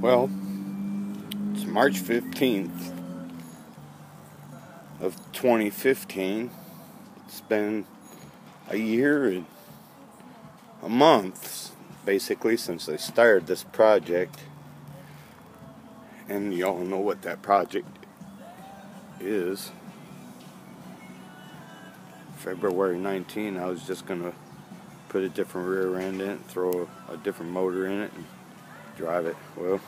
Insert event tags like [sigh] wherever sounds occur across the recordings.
Well, it's March 15th of 2015. It's been a year and a month, basically, since I started this project. And y'all know what that project is. February 19, I was just going to put a different rear end in it, throw a, different motor in it, drive it. Well,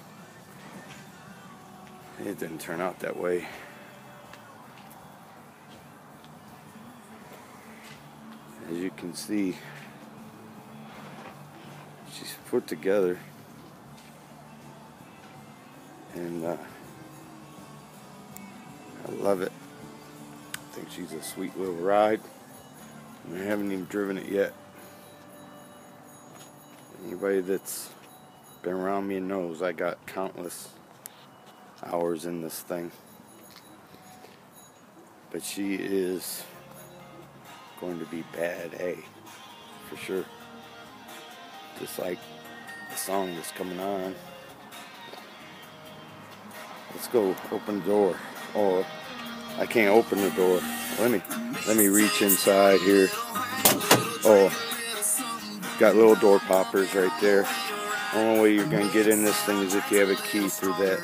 it didn't turn out that way. As you can see, she's put together and uh, I love it. I think she's a sweet little ride. I haven't even driven it yet. Anybody that's been around me knows I got countless hours in this thing. But she is going to be bad A for sure. Just like the song that's coming on. Let's go open the door. Oh, I can't open the door. Let me let me reach inside here. Oh, got little door poppers right there. Only way you're going to get in this thing is if you have a key through that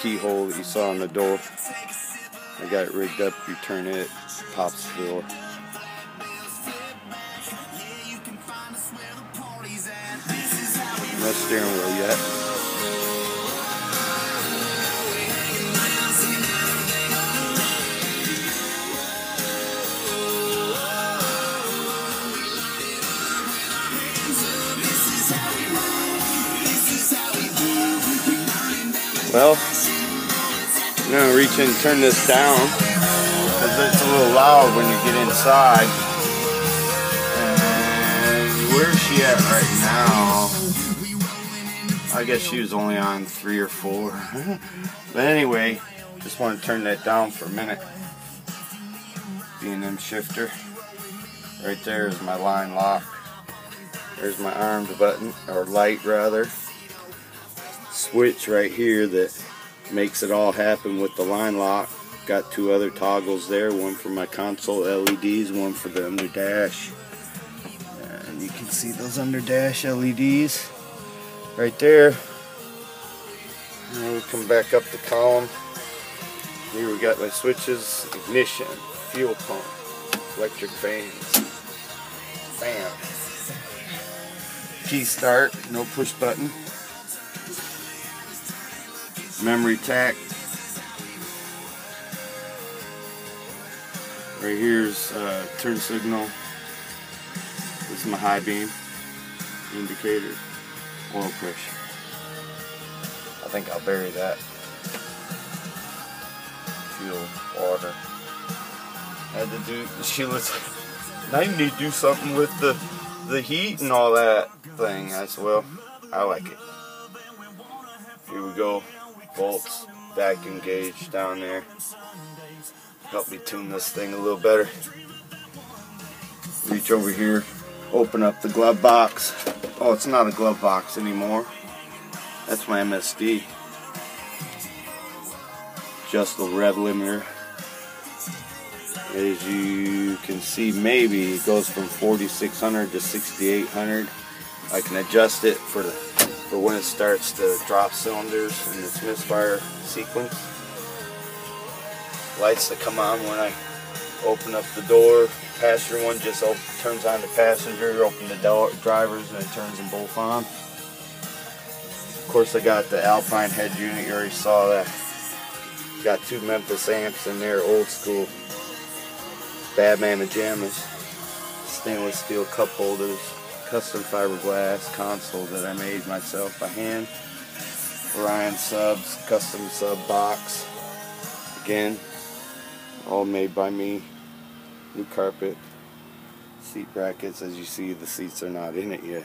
keyhole that you saw on the door. I got it rigged up. You turn it, pops the door. No steering wheel yet. Well, I'm gonna reach in and turn this down because it's a little loud when you get inside. And where's she at right now? I guess she was only on three or four. [laughs] but anyway, just want to turn that down for a minute. B&M shifter. Right there is my line lock. There's my armed button, or light rather switch right here that makes it all happen with the line lock. Got two other toggles there, one for my console LEDs, one for the under dash. And you can see those under dash LEDs right there. And we come back up the column. Here we got my switches, ignition, fuel pump, electric fans. Bam. Key start, no push button memory tach. Right here's uh, turn signal. This is my high beam indicator. Oil pressure. I think I'll bury that. Fuel, water. Had to do. She was. You need to do something with the the heat and all that thing. as well, I like it. Here we go volts, vacuum gauge down there. Help me tune this thing a little better. Reach over here, open up the glove box. Oh, it's not a glove box anymore. That's my MSD. Just the rev limiter. As you can see, maybe it goes from 4600 to 6800. I can adjust it for the for when it starts to drop cylinders in its misfire sequence. Lights that come on when I open up the door. Passenger one just turns on the passenger, open the door, drivers, and it turns them both on. Of course, I got the Alpine head unit. You already saw that. Got two Memphis amps in there, old school. Batman pajamas. Stainless steel cup holders custom fiberglass console that I made myself by hand. Orion subs, custom sub box. Again, all made by me. New carpet. Seat brackets, as you see, the seats are not in it yet.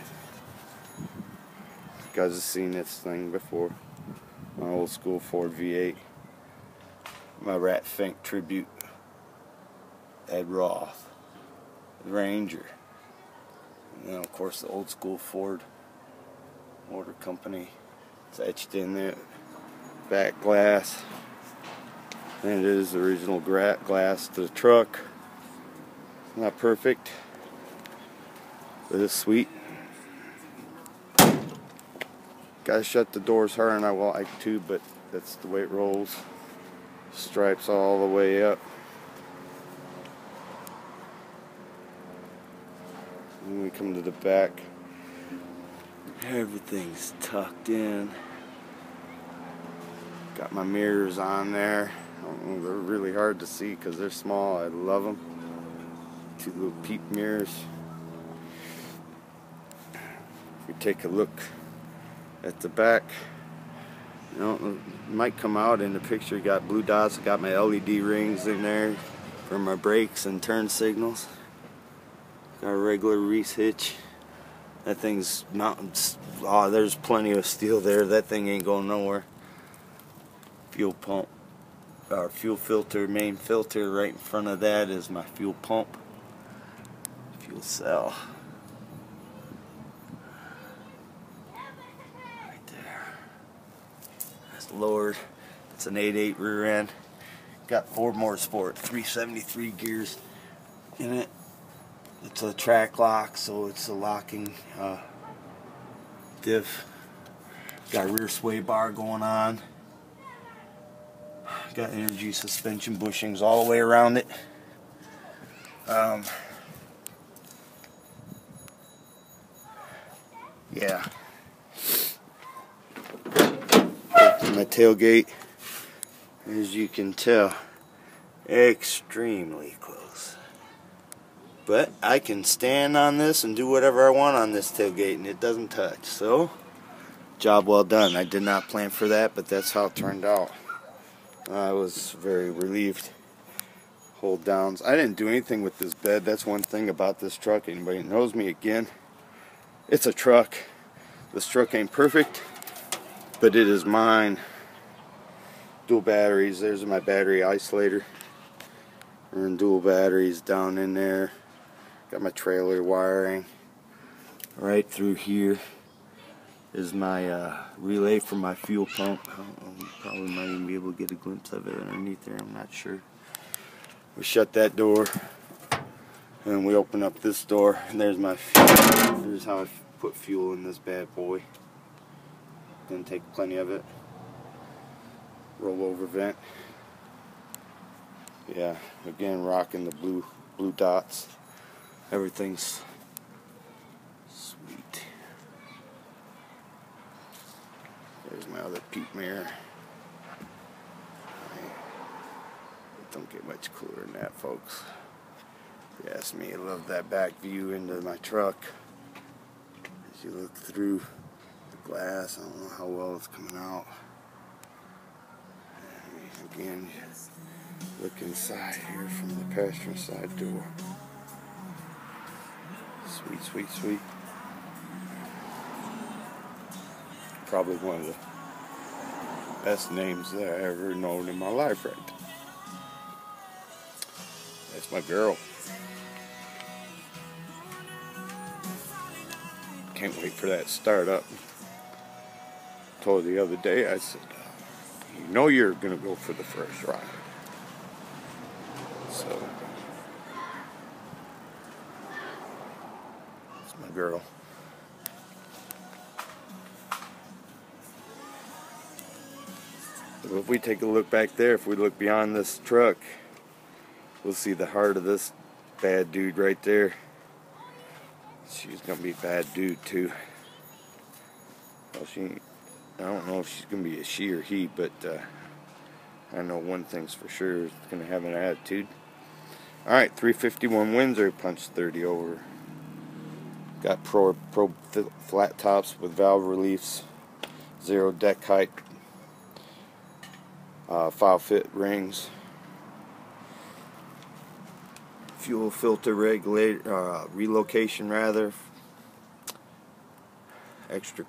You guys have seen this thing before. My old school Ford V8. My Rat Fink tribute. Ed Roth. Ranger. And then of course the old school Ford Motor Company It's etched in there. Back glass. And it is the original glass to the truck. Not perfect, but it's sweet. Gotta shut the doors harder and I would like to, but that's the way it rolls. Stripes all the way up. When we come to the back, everything's tucked in. Got my mirrors on there. Oh, they're really hard to see because they're small. I love them. Two little peep mirrors. We take a look at the back, you know, might come out in the picture. Got blue dots. Got my LED rings in there for my brakes and turn signals. Got a regular Reese hitch. That thing's mountains. Oh, there's plenty of steel there. That thing ain't going nowhere. Fuel pump, our fuel filter, main filter. Right in front of that is my fuel pump, fuel cell. Right there. That's lowered. It's an 8.8 rear end. Got Ford Motorsport, 373 gears in it. It's a Trac-Lok, so it's a locking uh, diff. Got rear sway bar going on. Got energy suspension bushings all the way around it. Um, yeah. My tailgate, as you can tell, extremely close. But I can stand on this and do whatever I want on this tailgate and it doesn't touch. So, job well done. I did not plan for that, but that's how it turned out. I was very relieved. Hold downs. I didn't do anything with this bed. That's one thing about this truck. Anybody knows me again. It's a truck. This truck ain't perfect, but it is mine. Dual batteries. There's my battery isolator. And dual batteries down in there. Got my trailer wiring. Right through here is my uh, relay for my fuel pump. Probably might even be able to get a glimpse of it underneath there. I'm not sure. We shut that door and we open up this door and there's my fuel. Here's how I put fuel in this bad boy. Didn't take plenty of it. Rollover vent. Yeah, again rocking the blue blue dots. Everything's sweet. There's my other peep mirror. Don't get much cooler than that, folks. If you ask me, I love that back view into my truck. As you look through the glass, I don't know how well it's coming out. And again, look inside here from the passenger side door. Sweet, sweet, sweet. Probably one of the best names that I ever known in my life right That's my girl. Can't wait for that start up. Told her the other day, I said, you know you're going to go for the first ride. So girl. if we take a look back there, if we look beyond this truck, we'll see the heart of this bad dude right there. She's gonna be a bad dude too. Well, she, I don't know if she's gonna be a she or he, but uh, I know one thing's for sure: it's gonna have an attitude. All right, 351 Windsor, punch 30 over. Got pro, pro flat tops with valve reliefs, zero deck height, uh, file fit rings, fuel filter regulator, uh, relocation rather, extra,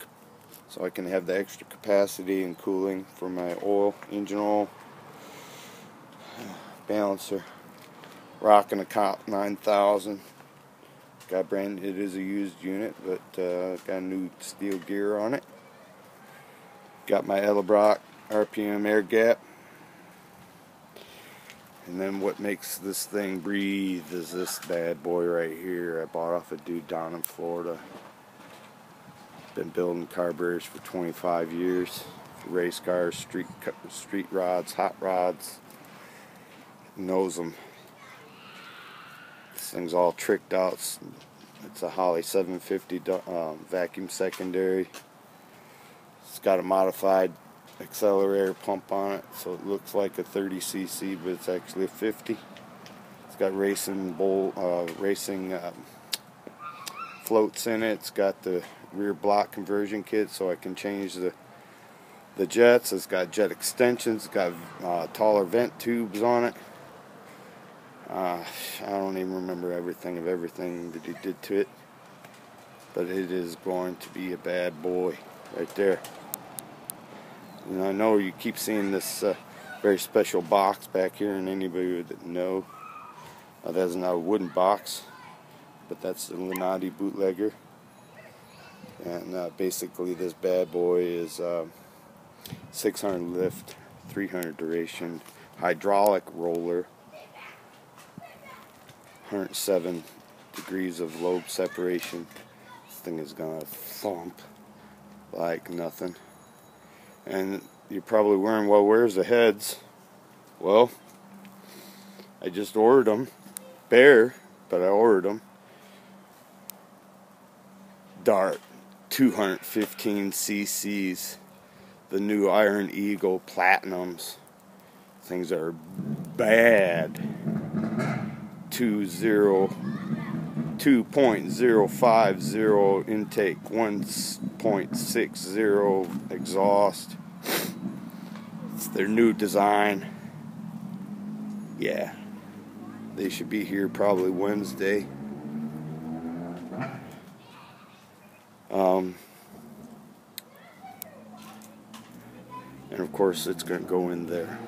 so I can have the extra capacity and cooling for my oil, engine oil, [sighs] balancer, rocking a cop 9000. Got brand. It is a used unit, but uh, got new steel gear on it. Got my Edelbrock RPM air gap. And then what makes this thing breathe is this bad boy right here. I bought off a dude down in Florida. Been building carburetors for 25 years. Race cars, street street rods, hot rods. Knows them. Thing's all tricked out. It's a Holley 750 um, vacuum secondary. It's got a modified accelerator pump on it, so it looks like a 30cc, but it's actually a 50. It's got racing bowl, uh, racing uh, floats in it. It's got the rear block conversion kit, so I can change the the jets. It's got jet extensions. It's got uh, taller vent tubes on it. Uh, I don't even remember everything of everything that he did to it, but it is going to be a bad boy right there. And I know you keep seeing this uh, very special box back here, and anybody would know uh, that's not a wooden box, but that's the Lunati bootlegger. And uh, basically, this bad boy is uh, 600 lift, 300 duration, hydraulic roller, 107 degrees of lobe separation. This thing is gonna thump like nothing. And you're probably wondering, well, where's the heads? Well, I just ordered them. Bare, but I ordered them. Dart, 215 cc's. The new Iron Eagle Platinums. Things are bad. 2.050 intake, 1.60 exhaust. It's their new design. Yeah. They should be here probably Wednesday. Um, and of course, it's going to go in there.